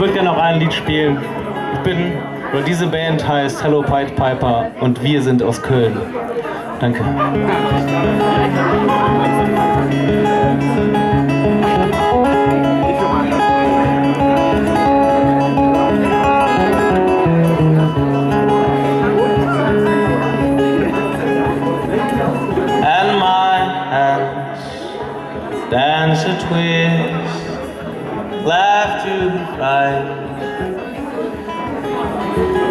würde gerne noch ein Lied spielen. Ich bin, oder diese Band heißt Hello Pied Piper und wir sind aus Köln. Danke. And my hands dance a twist, left to right,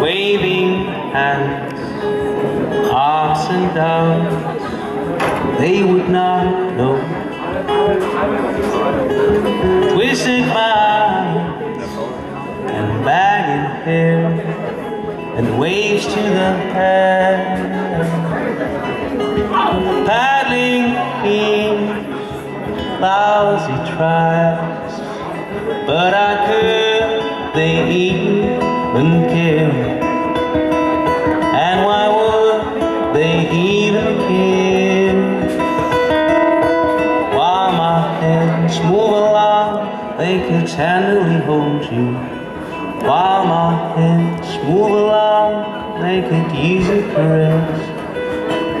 waving hands, ups and downs, they would not know. Twisting minds and bagging hair, and waves to the head paddling in lousy trials, but I could they even care? And why would they even care? While my hands move along, they could tenderly hold you. While my hands move along, they could use a caress.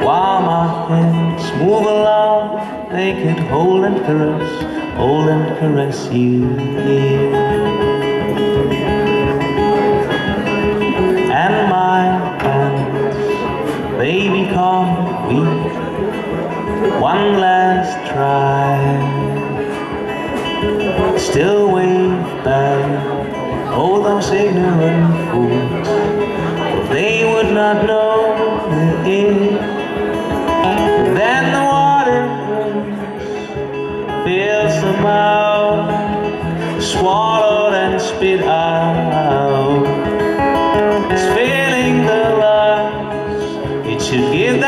While my hands move along, they could hold and caress, hold and caress you here. And my hands, they become weak. One last try, still wave back, oh those ignorant fools. They would not know the end. It's filling the lungs. It should give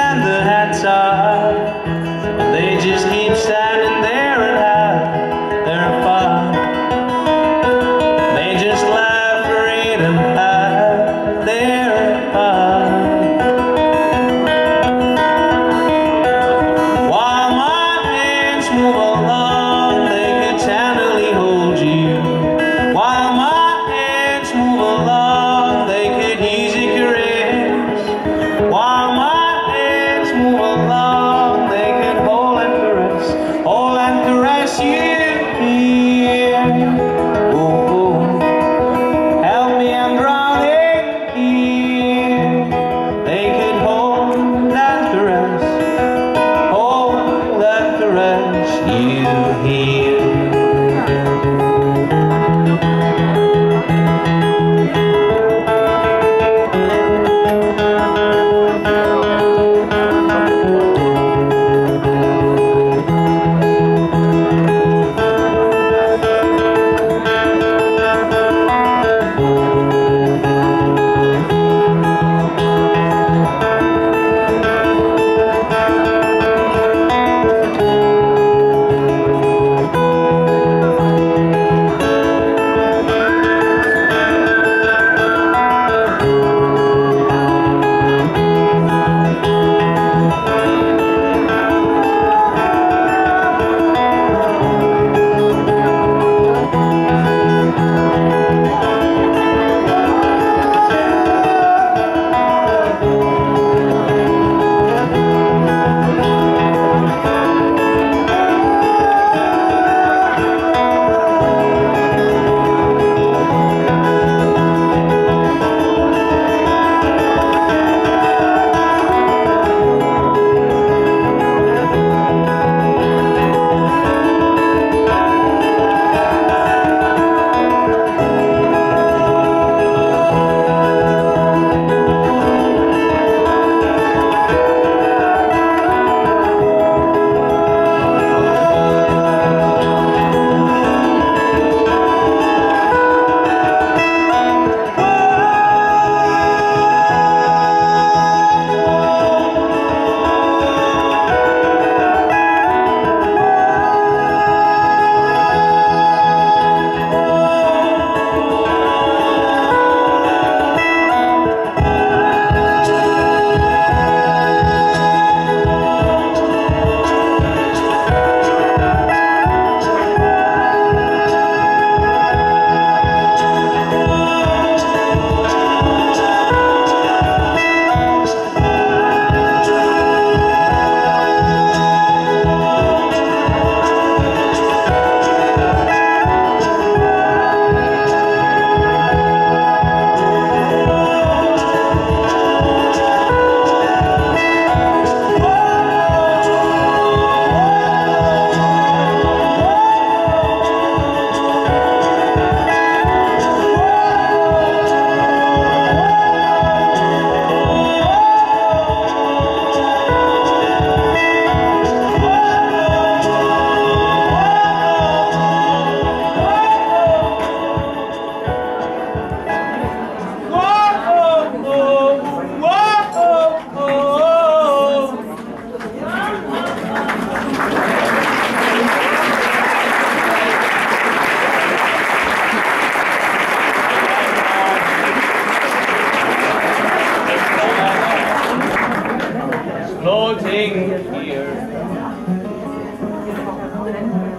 floating here.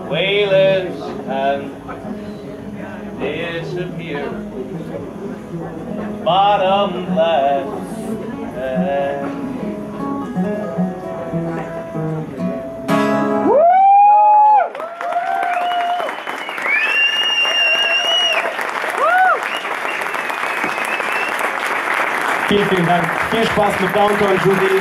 Wailers and disappear. Bottomless. Vielen, vielen Dank. Viel Spaß mit Downtown Judy